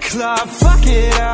club, fuck it up